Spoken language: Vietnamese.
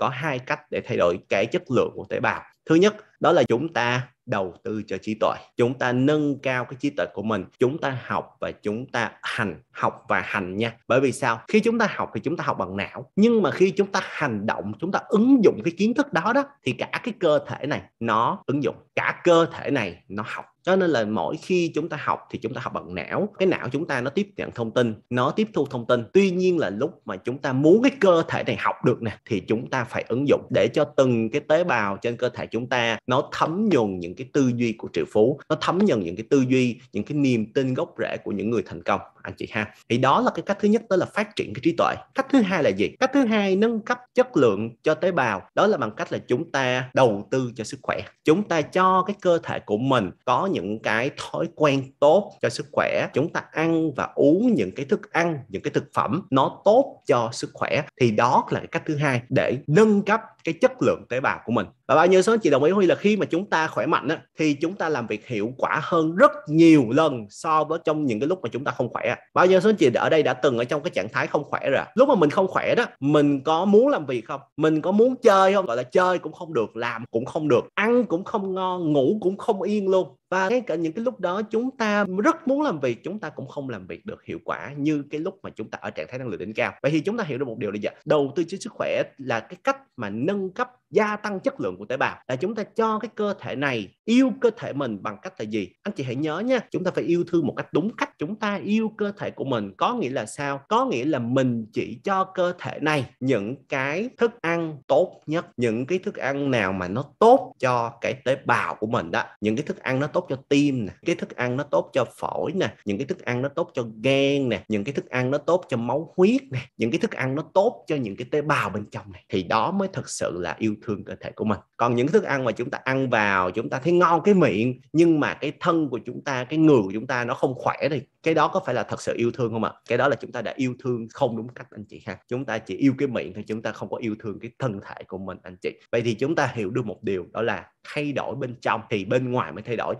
có hai cách để thay đổi cái chất lượng của tế bào. Thứ nhất, đó là chúng ta đầu tư cho trí tuệ. Chúng ta nâng cao cái trí tuệ của mình, chúng ta học và chúng ta hành, học và hành nha. Bởi vì sao? Khi chúng ta học thì chúng ta học bằng não. Nhưng mà khi chúng ta hành động, chúng ta ứng dụng cái kiến thức đó đó, thì cả cái cơ thể này nó ứng dụng, cả cơ thể này nó học cho nên là mỗi khi chúng ta học thì chúng ta học bằng não. Cái não chúng ta nó tiếp nhận thông tin, nó tiếp thu thông tin. Tuy nhiên là lúc mà chúng ta muốn cái cơ thể này học được nè, thì chúng ta phải ứng dụng để cho từng cái tế bào trên cơ thể chúng ta nó thấm nhuần những cái tư duy của triệu phú, nó thấm nhuần những cái tư duy, những cái niềm tin gốc rễ của những người thành công anh chị ha. Thì đó là cái cách thứ nhất đó là phát triển cái trí tuệ. Cách thứ hai là gì? Cách thứ hai nâng cấp chất lượng cho tế bào. Đó là bằng cách là chúng ta đầu tư cho sức khỏe. Chúng ta cho cái cơ thể của mình có những cái thói quen tốt cho sức khỏe. Chúng ta ăn và uống những cái thức ăn những cái thực phẩm nó tốt cho sức khỏe. Thì đó là cái cách thứ hai để nâng cấp cái chất lượng tế bào của mình. Và bao nhiêu số anh chị đồng ý Huy là khi mà chúng ta khỏe mạnh á, thì chúng ta làm việc hiệu quả hơn rất nhiều lần so với trong những cái lúc mà chúng ta không khỏe bao nhiêu số anh chị ở đây đã từng ở trong cái trạng thái không khỏe rồi? Lúc mà mình không khỏe đó, mình có muốn làm việc không? Mình có muốn chơi không? Gọi là chơi cũng không được, làm cũng không được, ăn cũng không ngon, ngủ cũng không yên luôn và ngay cả những cái lúc đó chúng ta rất muốn làm việc, chúng ta cũng không làm việc được hiệu quả như cái lúc mà chúng ta ở trạng thái năng lượng đỉnh cao. Vậy thì chúng ta hiểu được một điều là gì đầu tư cho sức khỏe là cái cách mà nâng cấp, gia tăng chất lượng của tế bào. Là chúng ta cho cái cơ thể này, yêu cơ thể mình bằng cách là gì? Anh chị hãy nhớ nha, chúng ta phải yêu thương một cách đúng cách chúng ta yêu cơ thể của mình. Có nghĩa là sao? Có nghĩa là mình chỉ cho cơ thể này những cái thức ăn tốt nhất, những cái thức ăn nào mà nó tốt cho cái tế bào của mình đó. Những cái thức ăn nó tốt tốt cho tim nè, cái thức ăn nó tốt cho phổi nè, những cái thức ăn nó tốt cho gan nè, những cái thức ăn nó tốt cho máu huyết nè, những cái thức ăn nó tốt cho những cái tế bào bên trong này, thì đó mới thực sự là yêu thương cơ thể của mình. Còn những thức ăn mà chúng ta ăn vào, chúng ta thấy ngon cái miệng, nhưng mà cái thân của chúng ta, cái người của chúng ta nó không khỏe thì cái đó có phải là thật sự yêu thương không ạ? Cái đó là chúng ta đã yêu thương không đúng cách anh chị ha. Chúng ta chỉ yêu cái miệng thôi, chúng ta không có yêu thương cái thân thể của mình, anh chị. Vậy thì chúng ta hiểu được một điều, đó là thay đổi bên trong thì bên ngoài mới thay đổi.